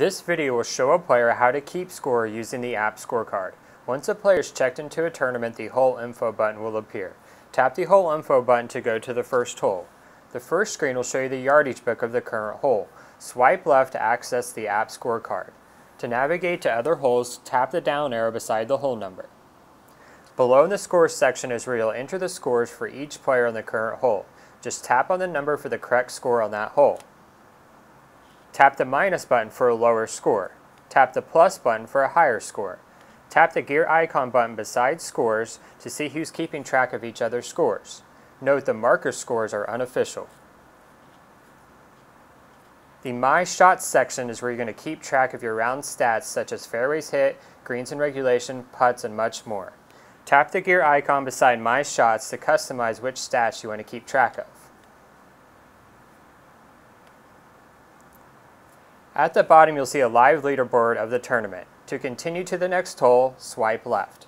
This video will show a player how to keep score using the app scorecard. Once a player is checked into a tournament, the hole info button will appear. Tap the hole info button to go to the first hole. The first screen will show you the yardage book of the current hole. Swipe left to access the app scorecard. To navigate to other holes, tap the down arrow beside the hole number. Below in the scores section is where you'll enter the scores for each player on the current hole. Just tap on the number for the correct score on that hole. Tap the minus button for a lower score. Tap the plus button for a higher score. Tap the gear icon button beside scores to see who's keeping track of each other's scores. Note the marker scores are unofficial. The My Shots section is where you're going to keep track of your round stats such as fairways hit, greens in regulation, putts, and much more. Tap the gear icon beside My Shots to customize which stats you want to keep track of. At the bottom, you'll see a live leaderboard of the tournament. To continue to the next hole, swipe left.